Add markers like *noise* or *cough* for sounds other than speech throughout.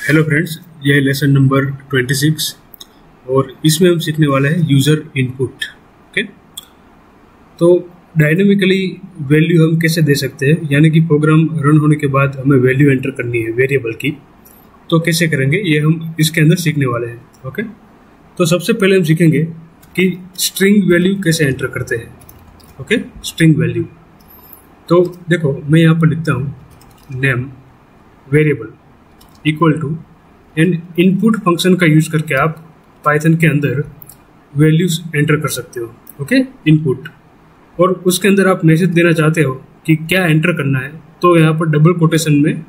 Hello friends यह lesson number 26 और इसमें हम सीखने वाले हैं यूज़र इनपुट ओके तो डायनेमिकली वैल्यू हम कैसे दे सकते हैं? यानी कि प्रोग्राम रन होने के बाद हमें वैल्यू एंटर करनी है वेरिएबल की। तो कैसे करेंगे? ये हम इसके अंदर सीखने वाले हैं ओके तो सबसे पहले हम सीखेंगे कि स्ट्रिंग वैल्यू कैसे एंटर करते हैं ओके स्ट्रिंग वैल्यू तो देखो, मैं यहाँ पर लिखता हूँ name variable equal to and input function का यूज़ करके आप पाइथन के अंदर वैल्यूज़ एंटर कर सकते हो ओके इनपुट और उसके अंदर आप मैसेज देना चाहते हो कि क्या एंटर करना है तो यहाँ पर डबल कोटेशन में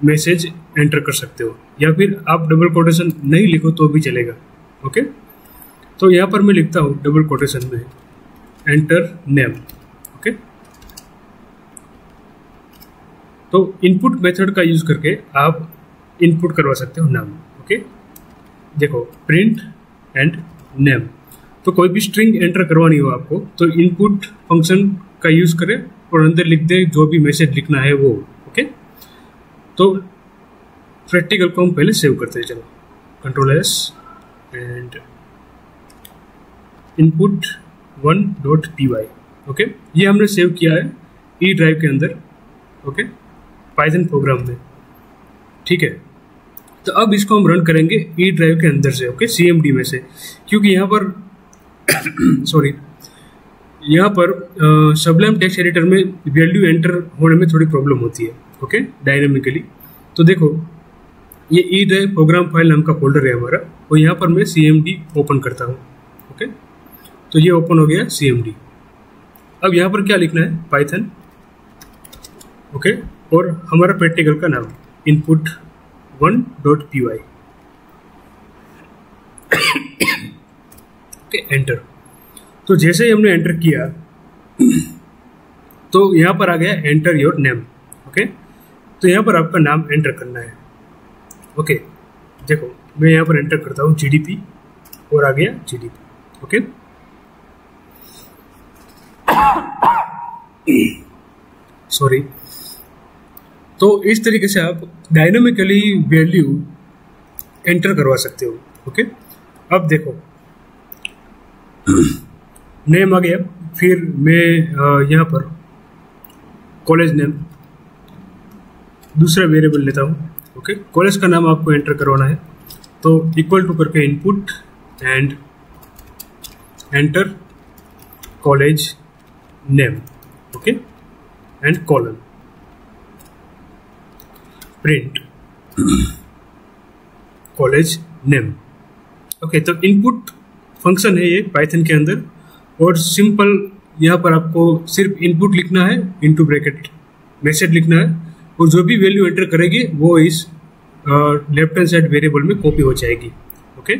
मैसेज एंटर कर सकते हो, या फिर आप डबल कोटेशन नहीं लिखो तो भी चलेगा ओके तो यहाँ पर मैं लिखता हूँ डबल कोटेशन में एंटर नेम ओके तो इनपुट मेथड का यूज़ करके आप इनपुट करवा सकते हो नाम ओके देखो प्रिंट एंड नेम तो कोई भी स्ट्रिंग एंटर करवानी हो आपको तो इनपुट फ़ंक्शन का यूज़ करें और अंदर लिख दे जो भी मैसेज लिखना है वो ओके तो प्रैक्टिकल को हम पहले सेव करते हैं, चलो। Control S and input one dot P Y okay ये हमने सेव किया है ई ड्राइव के अंदर ओके पाइथन प्रोग्राम में, ठीक है? तो अब इसको हम रन करेंगे ई ड्राइव के अंदर से ओके सीएमडी में से। क्योंकि यहाँ पर *coughs* सॉरी यहाँ पर सबलैम टेक्स्ट एडिटर में वैल्यू एंटर होने में थोड़ी प्रॉब्लम होती है ओके डायनेमिकली तो देखो, ये ई ड्राइव प्रोग्राम फ़ाइल नाम का फोल्डर है हमारा, और यहाँ पर मैं सी एम डी ओपन करता हूँ ओके तो ये ओपन हो गया सीएमडी अब यहाँ पर क्या लिखना है? पाइथन ओके और हमारा प्रैक्टिकल का नाम इनपुट वाई ओके एंटर तो जैसे ही हमने एंटर किया तो यहाँ पर आ गया एंटर योर नेम ओके तो यहाँ पर आपका नाम एंटर करना है. ओके देखो, मैं यहाँ पर एंटर करता हूँ जीडीपी और आ गया जीडीपी ओके सॉरी तो इस तरीके से आप डायनामिकली वैल्यू एंटर करवा सकते हो ओके अब देखो। नेम आ गया। फिर मैं यहाँ पर कॉलेज नेम दूसरा वेरिएबल लेता हूँ ओके कॉलेज का नाम आपको एंटर करवाना है। तो इक्वल टू करके input and enter college name okay and colon print college name okay तो इनपुट फ़ंक्शन है ये पाइथन के अंदर और सिंपल यहाँ पर आपको सिर्फ़ इनपुट लिखना है इनटू ब्रैकेट मैसेज लिखना है और जो भी वैल्यू एंटर करेगी वो इस लेफ़्ट हैंड साइड वेरिएबल में कॉपी हो जाएगी। ओके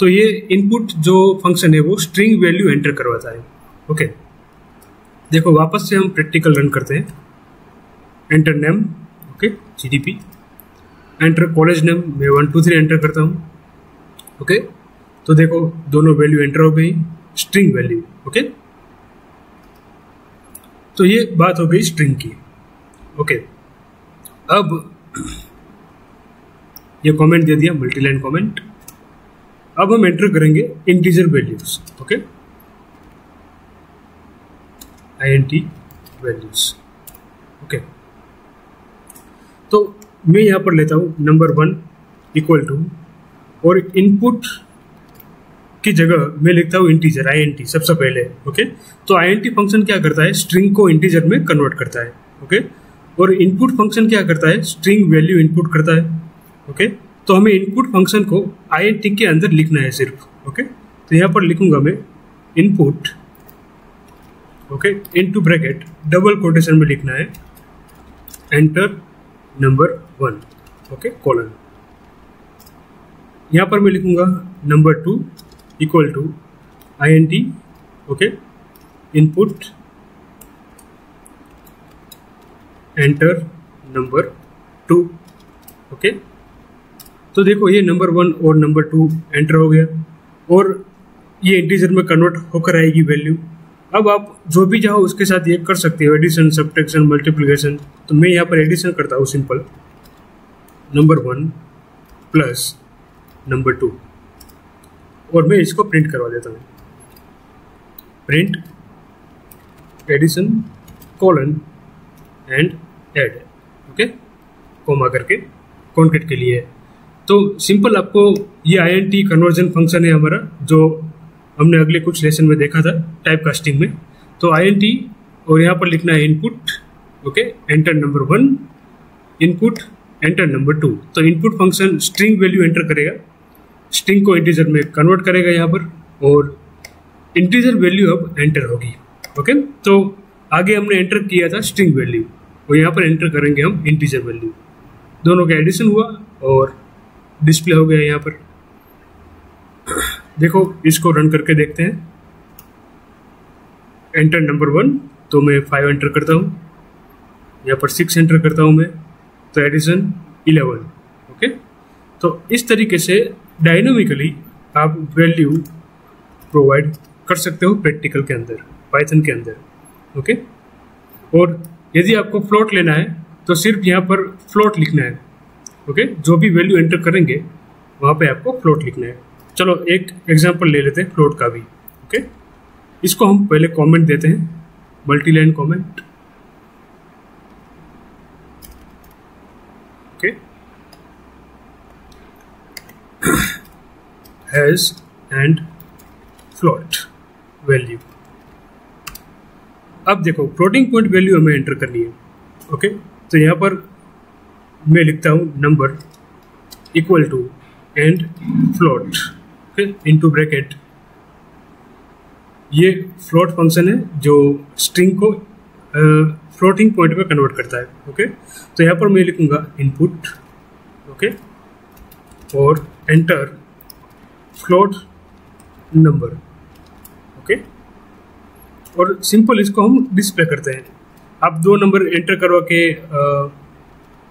तो ये इनपुट जो फ़ंक्शन है वो स्ट्रिंग वैल्यू एंटर करवाता है। ओके देखो, वापस से हम प्रैक्टिकल रन करते हैं। Enter name okay G D P enter college name मैं वन टू थ्री एंटर करता हूँ. ओके तो देखो, दोनों वैल्यू एंटर हो गई स्ट्रिंग वैल्यू ओके तो ये बात हो गई स्ट्रिंग की. ओके अब ये कमेंट दे दिया मल्टी लाइन कमेंट अब हम एंटर करेंगे integer values okay I N T values तो मैं यहाँ पर लेता हूँ नंबर वन इक्वल टू और इनपुट की जगह मैं लिखता हूँ इंटीजर आई एन टी सबसे पहले ओके तो आई एन टी फ़ंक्शन क्या करता है? स्ट्रिंग को इंटीजर में कन्वर्ट करता है ओके और इनपुट फ़ंक्शन क्या करता है? स्ट्रिंग वैल्यू इनपुट करता है ओके तो हमें इनपुट फ़ंक्शन को आई एन टी के अंदर लिखना है सिर्फ़ ओके तो यहाँ पर लिखूँगा मैं input okay into bracket double quotation में लिखना है enter number one okay colon यहाँ पर मैं लिखूँगा number two equal to I N T okay input enter number two okay तो देखो ये नंबर वन और नंबर टू एंटर हो गया और ये इंटीजर में कन्वर्ट होकर आएगी वैल्यू अब आप जो भी चाहो उसके साथ ये कर सकते हो एडिशन सब्ट्रैक्शन मल्टीप्लिकेशन तो मैं यहाँ पर एडिशन करता हूँ simple number one plus number two और मैं इसको प्रिंट करवा देता हूँ। Print addition colon and add okay comma करके कॉन्केट के लिए। तो सिंपल आपको ये I N T conversion function है हमारा, जो हमने अगले कुछ लेसन में देखा था टाइप कास्टिंग में। तो आई एन टी और यहाँ पर लिखना है input okay enter number one input enter number two तो input function string value enter करेगा। स्ट्रिंग को इंटीजर में कन्वर्ट करेगा यहाँ पर और इंटीजर वैल्यू अब एंटर होगी ओके तो आगे हमने एंटर किया था स्ट्रिंग वैल्यू और यहाँ पर एंटर करेंगे हम इंटीजर वैल्यू दोनों का एडिशन हुआ और डिस्प्ले हो गया यहाँ पर। देखो, इसको रन करके देखते हैं। एंटर नंबर वन तो मैं फाइव एंटर करता हूँ। यहाँ पर सिक्स एंटर करता हूँ मैं। तो एडिशन इलेवन ओके तो इस तरीके से डायनामिकली आप वैल्यू प्रोवाइड कर सकते हो प्रैक्टिकल के अंदर पाइथन के अंदर ओके और यदि आपको फ्लोट लेना है तो सिर्फ़ यहाँ पर फ्लोट लिखना है ओके जो भी वैल्यू एंटर करेंगे, वहाँ पे आपको फ्लोट लिखना है। चलो एक एग्जांपल ले लेते हैं फ्लोट का भी ओके इसको हम पहले कमेंट देते हैं multi line comment okay hash and float value अब देखो फ्लोटिंग पॉइंट वैल्यू हमें एंटर करनी है ओके तो यहाँ पर मैं लिखता हूँ number equal to and float into bracket ये फ्लोट फ़ंक्शन है जो स्ट्रिंग को फ्लोटिंग पॉइंट में कन्वर्ट करता है ओके तो यहाँ पर मैं लिखूँगा इनपुट ओके और एंटर फ्लोट नंबर ओके और सिंपल इसको हम डिस्प्ले करते हैं। आप दो नंबर एंटर करवा के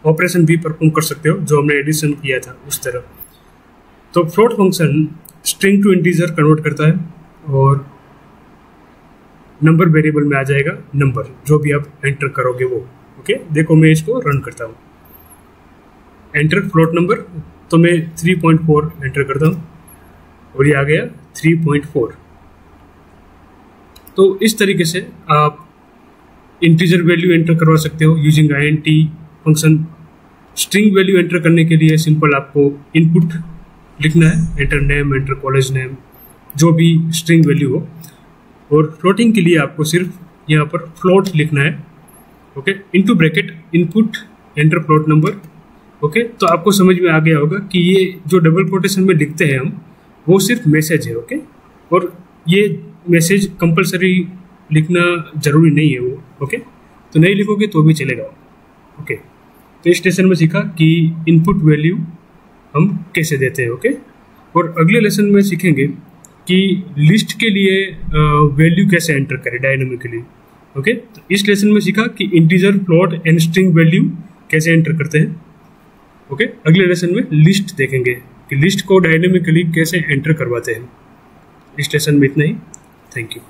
ऑपरेशन भी परफॉर्म कर सकते हो, जो हमने एडिशन किया था उस तरह। तो float function string to integer convert करता है और नंबर वेरिएबल में आ जाएगा नंबर, जो भी आप एंटर करोगे वो। ओके? देखो मैं इसको रन करता हूँ। एंटर फ्लोट नंबर तो मैं 3.4 एंटर करता हूँ और ये आ गया 3.4 तो इस तरीके से आप इंटीजर वैल्यू एंटर करवा सकते हो using INT function string value enter करने के लिए सिंपल आपको इनपुट लिखना है enter name enter college name जो भी स्ट्रिंग वैल्यू हो। और फ्लोटिंग के लिए आपको सिर्फ़ यहाँ पर फ्लोट लिखना है okay into bracket input enter float number okay तो आपको समझ में आ गया होगा कि ये जो डबल कोटेशन में लिखते हैं हम, वो सिर्फ़ मैसेज है ओके और ये मैसेज कंपलसरी लिखना ज़रूरी नहीं है वो ओके तो नहीं लिखोगे तो भी चलेगा ओके तो इस लेसन में सीखा कि इनपुट वैल्यू हम कैसे देते हैं ओके और अगले लेसन में सीखेंगे कि लिस्ट के लिए वैल्यू कैसे एंटर करें डायनामिकली ओके तो इस लेसन में सीखा कि integer float and string value कैसे एंटर करते हैं ओके अगले लेसन में लिस्ट देखेंगे कि लिस्ट को डायनेमिकली कैसे एंटर करवाते हैं। इस लेसन में इतना ही। Thank you